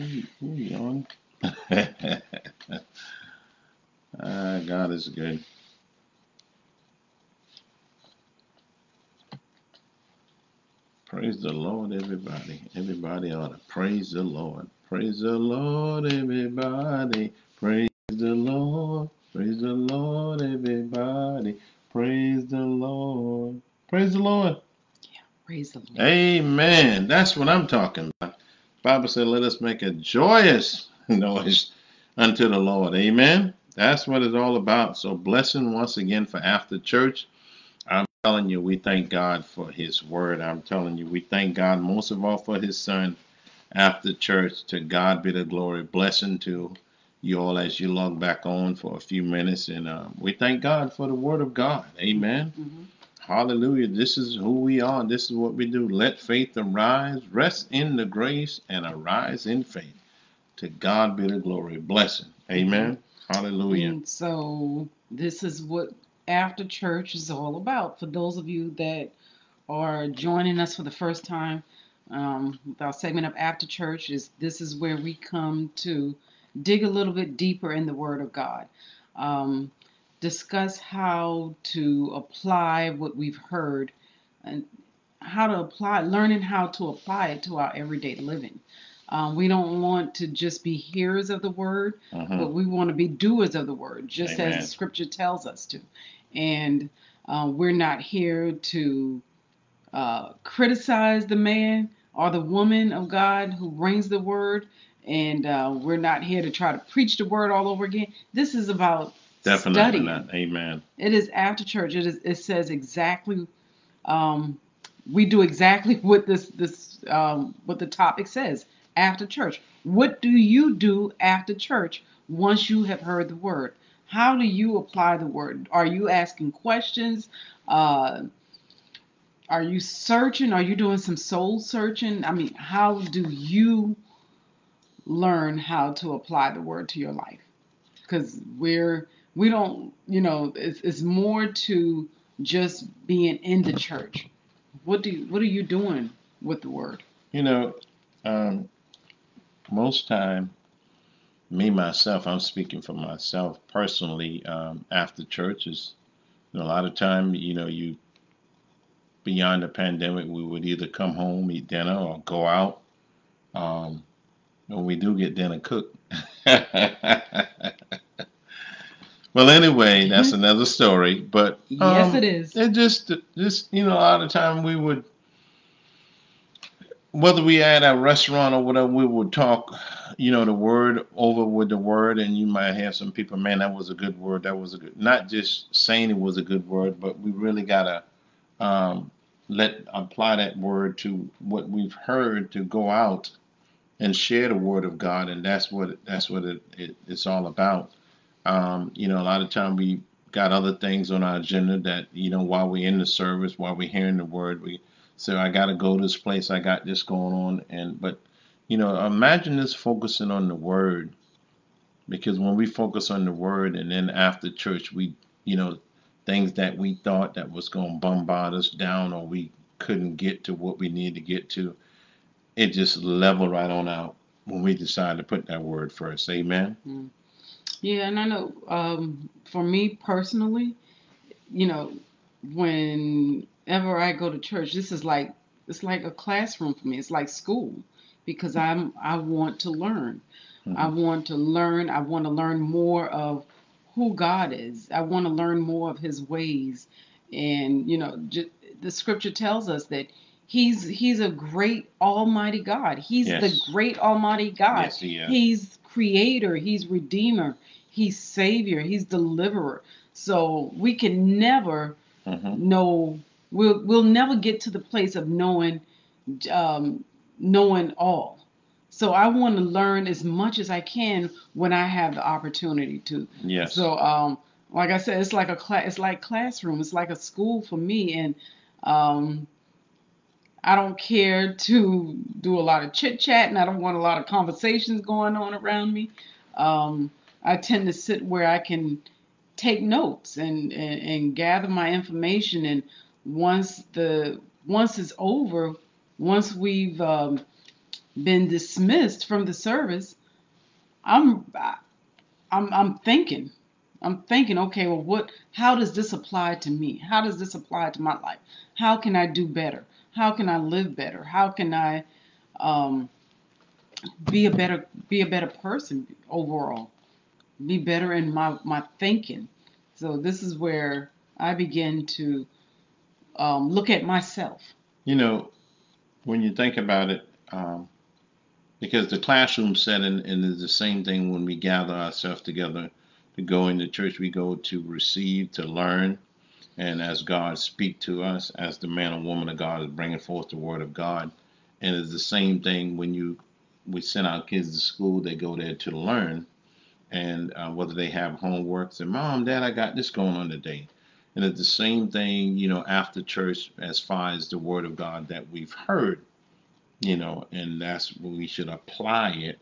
We, we on. ah, God is good. Praise the Lord, everybody. Everybody ought to praise the Lord. Praise the Lord, everybody. Praise the Lord. Praise the Lord, everybody. Praise the Lord. Praise the Lord. Yeah, Praise the Lord. Amen. That's what I'm talking about. Bible said, let us make a joyous noise unto the Lord. Amen. That's what it's all about. So blessing once again for after church. I'm telling you, we thank God for his word. I'm telling you, we thank God most of all for his son after church. To God be the glory. Blessing to you all as you log back on for a few minutes. And uh, we thank God for the word of God. Amen. Mhm. Hallelujah. This is who we are. This is what we do. Let faith arise, rest in the grace, and arise in faith. To God be the glory. Blessing. Amen. Hallelujah. And so this is what after church is all about. For those of you that are joining us for the first time, um, our segment of after church is this is where we come to dig a little bit deeper in the Word of God. Um, discuss how to apply what we've heard and how to apply, learning how to apply it to our everyday living. Um, we don't want to just be hearers of the word, hmm but we want to be doers of the word, just as the scripture tells us to. And uh, we're not here to uh, criticize the man or the woman of God who brings the word. And uh, we're not here to try to preach the word all over again. This is about Definitely studying. not. Amen. It is after church. It is. It says exactly. Um, we do exactly what this this um, what the topic says after church. What do you do after church once you have heard the word? How do you apply the word? Are you asking questions? Uh, are you searching? Are you doing some soul searching? I mean, how do you learn how to apply the word to your life? Because we're we don't, you know, it's, it's more to just being in the church. What do you, what are you doing with the word? You know, um, most time, me myself, I'm speaking for myself personally. Um, after church is you know, a lot of time. You know, you beyond the pandemic, we would either come home, eat dinner, or go out. Um, when we do get dinner cooked. well, anyway, that's another story. But yes, um, it is. it just, just you know, a lot of time we would, whether we at a restaurant or whatever, we would talk, you know, the word over with the word, and you might have some people, man, that was a good word. That was a good, not just saying it was a good word, but we really gotta um, let apply that word to what we've heard to go out and share the word of God, and that's what that's what it, it, it's all about. Um, you know, a lot of time we got other things on our agenda that you know while we're in the service, while we're hearing the word, we say I got to go to this place, I got this going on, and but you know, imagine this focusing on the word, because when we focus on the word, and then after church, we you know things that we thought that was going to bombard us down, or we couldn't get to what we need to get to it just leveled right on out when we decided to put that word first. Amen. Mm. Yeah, and I know um, for me personally, you know, whenever I go to church, this is like it's like a classroom for me. It's like school because I'm I want to learn. I Mhm. want to learn. I want to learn more of who God is. I want to learn more of His ways, and you know, ju- the Scripture tells us that He's He's a great Almighty God. He's the great Almighty God. Yes, he is. He's Creator. He's Redeemer. He's Savior. He's Deliverer. So we can never hmm know. We'll we'll never get to the place of knowing um, knowing all. So I want to learn as much as I can when I have the opportunity to. Yes. So um, like I said, it's like a class. It's like classroom. It's like a school for me, and um, I don't care to do a lot of chit chat, and I don't want a lot of conversations going on around me. Um, I tend to sit where I can take notes and, and and gather my information, and once the once it's over, once we've um, been dismissed from the service, I'm I'm I'm thinking, I'm thinking, okay, well, what? How does this apply to me? How does this apply to my life? How can I do better? How can I live better? How can I um, be a better be a better person overall? Be better in my my thinking. So this is where I begin to um, look at myself. You know, when you think about it, um, because the classroom setting and is the same thing when we gather ourselves together to go into church. We go to receive, to learn, and as God speak to us, as the man or woman of God is bringing forth the word of God. And it's the same thing when you we send our kids to school. They go there to learn, and uh, whether they have homework, say, "Mom, Dad, I got this going on today." And it's the same thing, you know, after church as far as the word of God that we've heard you know, and that's where we should apply it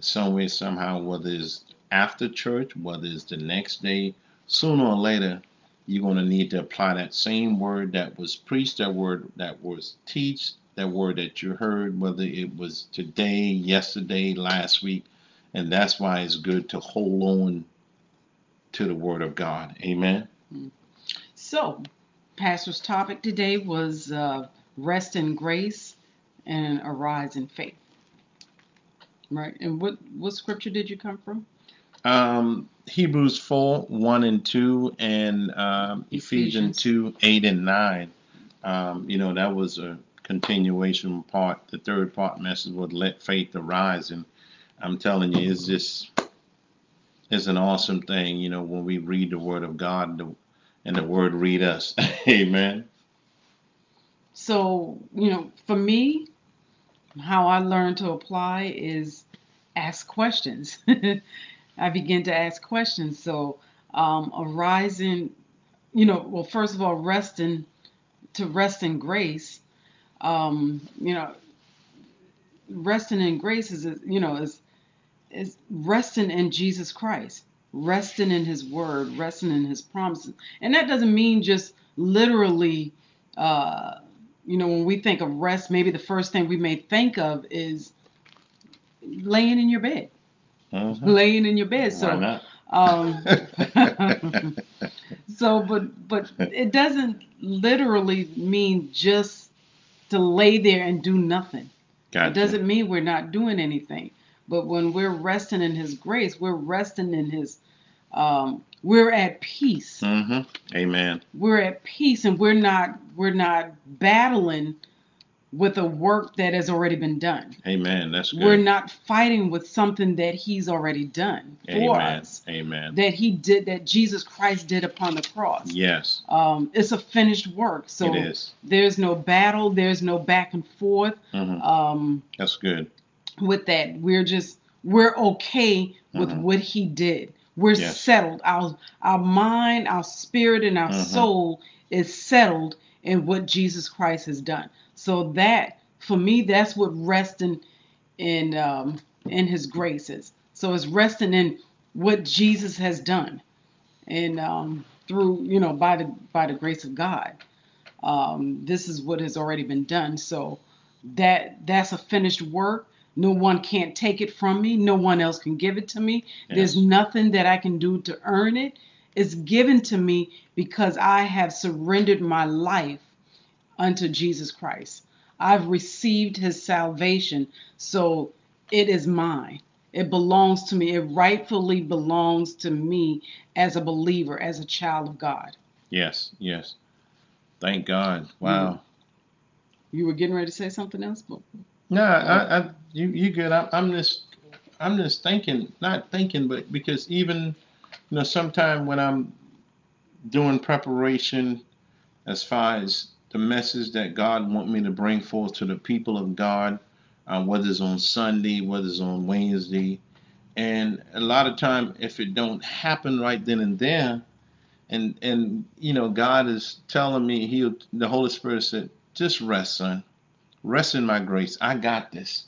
some way, somehow, whether it's after church, whether it's the next day, sooner or later, you're going to need to apply that same word that was preached, that word that was teach, that word that you heard, whether it was today, yesterday, last week. And that's why it's good to hold on to the word of God. Amen. So, Pastor's topic today was uh, rest in grace and arise in faith. Right. And what what scripture did you come from? Um, Hebrews 4, 1 and 2, and um, Ephesians. Ephesians 2, 8 and 9. Um, you know, that was a continuation part. The third part message was let faith arise. And I'm telling you, it's just, it's an awesome thing, you know, when we read the word of God and the word read us. Amen. So, you know, for me, how I learn to apply is ask questions. I begin to ask questions. So, um, arising, you know, well, first of all, resting to rest in grace. Um, you know, resting in grace is, you know, is is resting in Jesus Christ, resting in His Word, resting in His promises, and that doesn't mean just literally. Uh, you know, when we think of rest, maybe the first thing we may think of is laying in your bed. Mm-hmm. Laying in your bed. So um, so but but it doesn't literally mean just to lay there and do nothing. Gotcha. It doesn't mean we're not doing anything. But when we're resting in his grace, we're resting in his um, we're at peace. Mm-hmm. Amen. We're at peace, and we're not we're not battling with a work that has already been done. Amen. That's good. We're not fighting with something that He's already done for Amen. us. Amen. That He did, that Jesus Christ did upon the cross. Yes. Um, it's a finished work. So it is. there's no battle. There's no back and forth. Mm-hmm. Um, That's good. With that, we're just we're okay with mm-hmm. what He did. We're yes. settled. Our our mind, our spirit, and our mm-hmm. soul is settled in what Jesus Christ has done. So that for me, that's what resting in um, in His grace is. So it's resting in what Jesus has done, and um, through you know by the by the grace of God, um, this is what has already been done. So that that's a finished work no one can't take it from me. No one else can give it to me. Yes. There's nothing that I can do to earn it. It's given to me because I have surrendered my life unto Jesus Christ. I've received his salvation. So it is mine. It belongs to me. It rightfully belongs to me as a believer, as a child of God. Yes, yes. Thank God. Wow. You were getting ready to say something else? But no, I, I you you good. I, I'm just I'm just thinking, not thinking, but because even you know, sometime when I'm doing preparation as far as the message that God want me to bring forth to the people of God, uh, whether it's on Sunday, whether it's on Wednesday, and a lot of time if it don't happen right then and there, and and you know God is telling me He the Holy Spirit said just rest, son, Rest in my grace. I got this.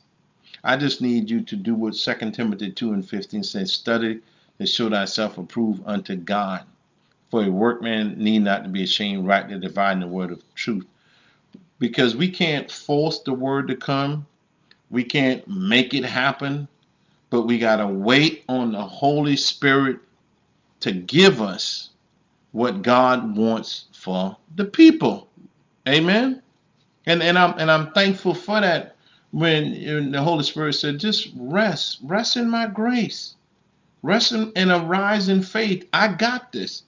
I just need you to do what 2 Timothy 2 and 15 says study to show thyself approved unto God. For a workman need not to be ashamed, rightly dividing the word of truth. Because we can't force the word to come, We can't make it happen, but we got to wait on the Holy Spirit to give us what God wants for the people. Amen. And and I'm and I'm thankful for that when the Holy Spirit said, just rest, rest in my grace. Rest in, and arise in faith. I got this.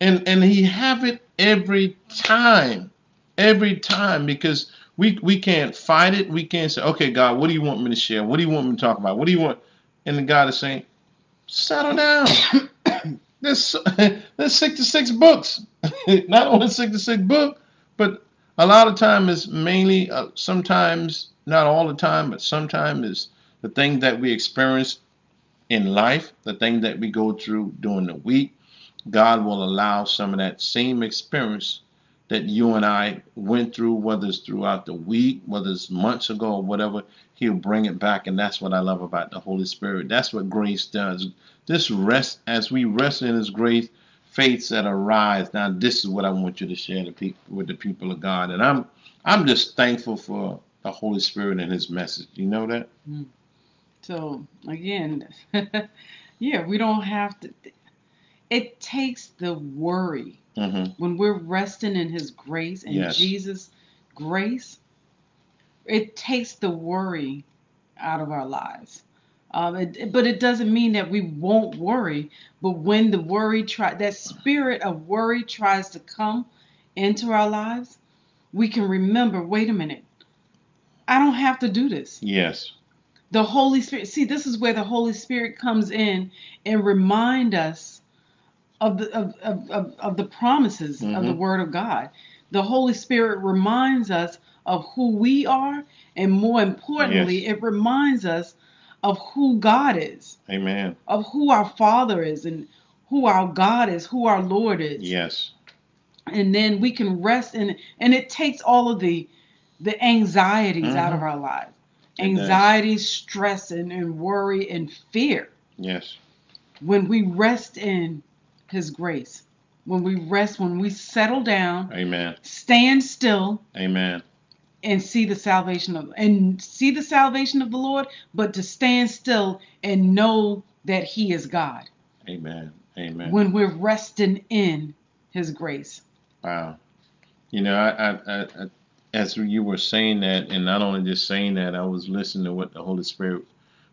And and he have it every time. Every time because we we can't fight it. We can't say, okay, God, what do you want me to share? What do you want me to talk about? What do you want? And the God is saying, settle down. there's there's 66 books. Not only 66 book, but a lot of time is mainly uh, sometimes not all the time, but sometimes is the thing that we experience in life, the thing that we go through during the week. God will allow some of that same experience that you and I went through, whether it's throughout the week, whether it's months ago or whatever, He'll bring it back. And that's what I love about the Holy Spirit. That's what grace does. This rest, as we rest in His grace, faiths that arise. Now, this is what I want you to share the people, with the people of God. And I'm I'm just thankful for the Holy Spirit and His message. You know that? Hmm. So again, yeah, we don't have to. It takes the worry Mm-hmm. when we're resting in His grace and Yes. Jesus' grace. It takes the worry out of our lives. Um, it, but it doesn't mean that we won't worry. But when the worry try, that spirit of worry tries to come into our lives, we can remember. Wait a minute. I don't have to do this. Yes. The Holy Spirit. See, this is where the Holy Spirit comes in and remind us of the of, of, of, of the promises of the Mhm. Word of God. The Holy Spirit reminds us of who we are, and more importantly, it reminds us of who God is, Amen. of who our Father is, and who our God is, who our Lord is Yes. and then we can rest in and it takes all of the the anxieties out of Mhm. our lives anxiety stress and, and worry and fear Yes. when we rest in his grace when we rest when we settle down Amen. stand still Amen. and see the salvation of and see the salvation of the lord but to stand still and know that he is god Amen. Amen. when we're resting in his grace Wow. You know, I, I, I, as you were saying that, and not only just saying that, I was listening to what the Holy Spirit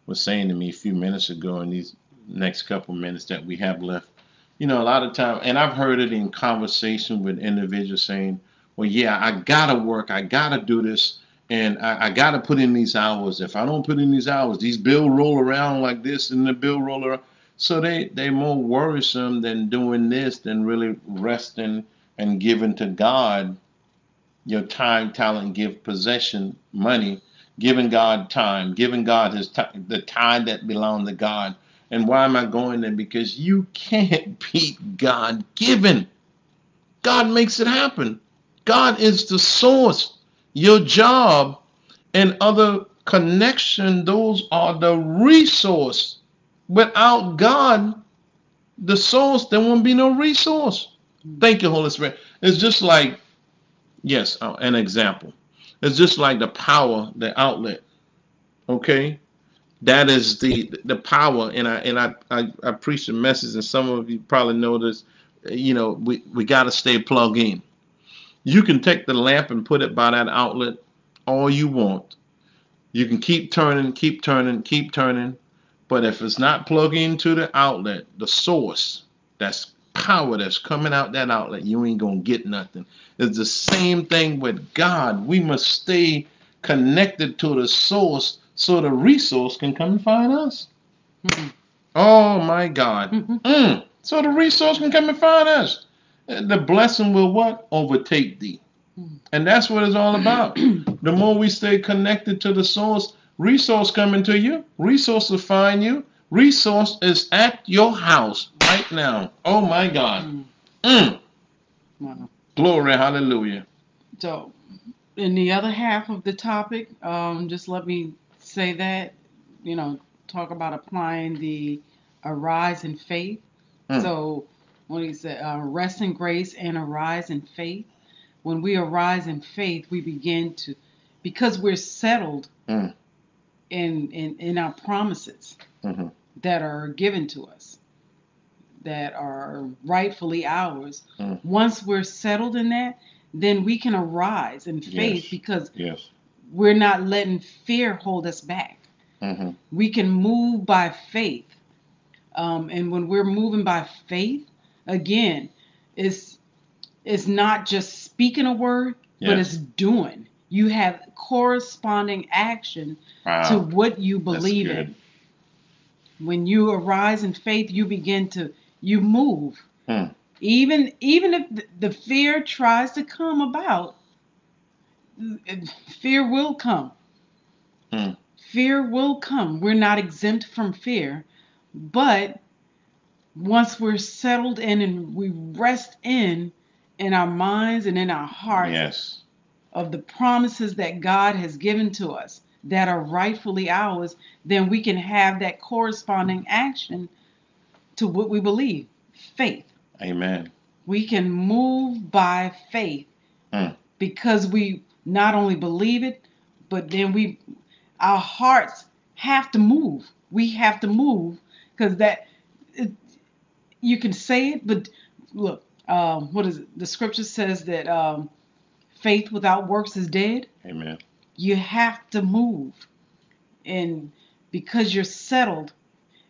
was saying to me a few minutes ago in these next couple minutes that we have left. You know, a lot of time, and I've heard it in conversation with individuals saying, well, yeah, I gotta work, I gotta do this, and I, I gotta put in these hours. If I don't put in these hours, these bills roll around like this, and the bill roll around. So they, they're more worrisome than doing this than really resting and giving to God your time, talent, give, possession, money, giving God time, giving God his time, the time that belongs to God. And why am I going there? Because you can't beat God given. God makes it happen. God is the source. Your job and other connection, those are the resource. Without God, the source, there won't be no resource. Thank you, Holy Spirit. It's just like, yes, uh, an example. It's just like the power, the outlet. Okay, that is the the power. And I and I I, I preach the message, and some of you probably this. You know, we we got to stay plugged in. You can take the lamp and put it by that outlet all you want. You can keep turning, keep turning, keep turning. But if it's not plugged into the outlet, the source, that's power that's coming out that outlet, you ain't gonna get nothing. It's the same thing with God. We must stay connected to the source so the resource can come and find us. Mhm. Oh my God. Mhm. Mm. So the resource can come and find us. The blessing will what? Overtake thee. Mhm. And that's what it's all about. the more we stay connected to the source, resource coming to you, resource will find you. Resource is at your house right now. Oh my God. Mm. Mm. Wow. Glory, hallelujah. So, in the other half of the topic, um, just let me say that, you know, talk about applying the arise in faith. Mm. So, when he said, uh, rest in grace and arise in faith. When we arise in faith, we begin to, because we're settled, Mm. in in, in our promises hmm that are given to us, that are rightfully ours. Mm. Once we're settled in that, then we can arise in faith Yes. because Yes. We're not letting fear hold us back. hmm We can move by faith. Um, and when we're moving by faith, again, it's it's not just speaking a word, but it's doing. You have corresponding action Wow. to what you believe in. When you arise in faith, you begin to you move. Hmm. Even even if the fear tries to come about, fear will come. Hmm. Fear will come. We're not exempt from fear, but once we're settled in and we rest in in our minds and in our hearts Yes. of the promises that God has given to us that are rightfully ours, then we can have that corresponding action to what we believe faith. Amen. We can move by faith Hmm. because we not only believe it, but then we, our hearts have to move. We have to move because that, it, you can say it, but look, um, what is it? The scripture says that um, faith without works is dead. Amen. You have to move. And because you're settled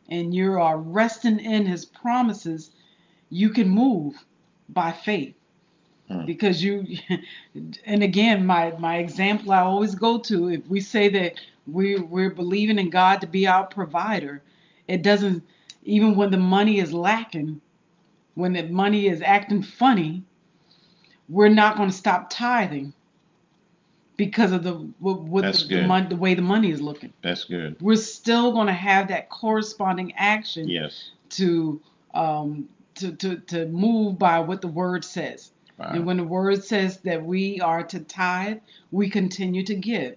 and you are resting in his promises, you can move by faith. Hmm. Because you, and again, my, my example I always go to, if we say that we, we're believing in God to be our provider, it doesn't, even when the money is lacking, when the money is acting funny, we're not going to stop tithing because of the what, what the, the, mon- the way the money is looking. That's good. We're still going to have that corresponding action Yes. to um to, to to move by what the word says. And when the word says that we are to tithe, we continue to give.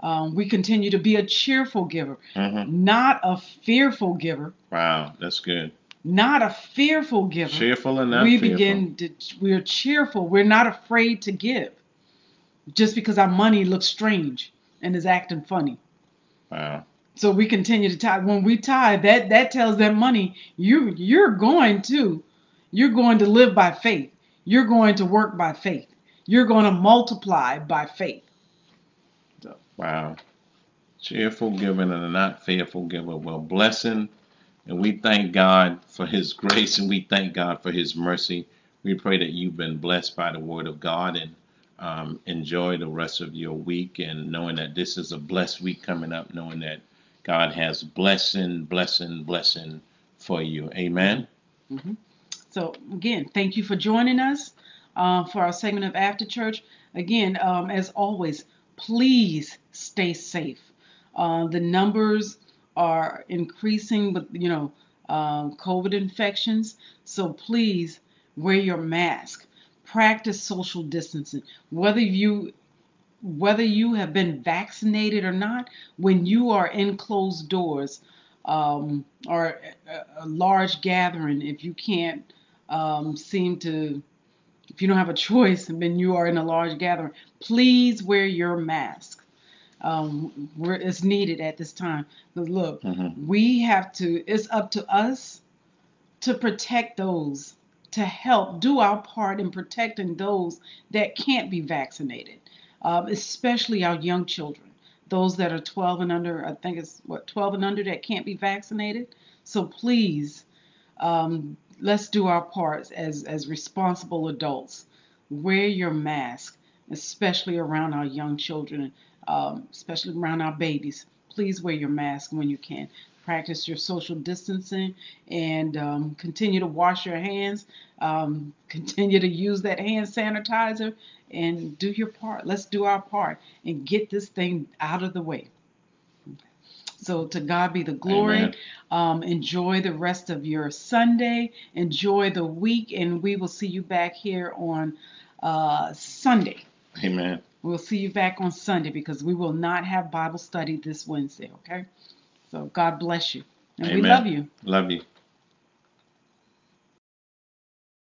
Um, we continue to be a cheerful giver, hmm not a fearful giver. Wow. That's good. Not a fearful giver. Cheerful not we fearful. begin to we're cheerful we're not afraid to give just because our money looks strange and is acting funny Wow. so we continue to tithe when we tithe that that tells that money you you're going to you're going to live by faith you're going to work by faith you're going to multiply by faith Wow. Cheerful giving and a not fearful giver. Well, blessing. And we thank God for his grace and we thank God for his mercy. We pray that you've been blessed by the word of God and um, enjoy the rest of your week and knowing that this is a blessed week coming up, knowing that God has blessing, blessing, blessing for you. Amen. So again, thank you for joining us uh, for our segment of After Church. Again, um, as always, please stay safe. Uh, the numbers are increasing with you know um, COVID infections, so please wear your mask. Practice social distancing. Whether you whether you have been vaccinated or not, when you are in closed doors um, or a, a large gathering, if you can't um, seem to, if you don't have a choice, and then you are in a large gathering, please wear your mask. Um, where it's needed at this time. Because look, Mhm. we have to, it's up to us to protect those, to help do our part in protecting those that can't be vaccinated, um, especially our young children, those that are 12 and under. I think it's what 12 and under that can't be vaccinated. So please, um, let's do our parts as as responsible adults. Wear your mask, especially around our young children, um, especially around our babies. Please wear your mask when you can. Practice your social distancing and um, continue to wash your hands. Um, continue to use that hand sanitizer and do your part. Let's do our part and get this thing out of the way. So to God be the glory. Um, enjoy the rest of your Sunday. Enjoy the week, and we will see you back here on uh, Sunday. Amen. We'll see you back on Sunday because we will not have Bible study this Wednesday. Okay. So God bless you, and we love you. Love you.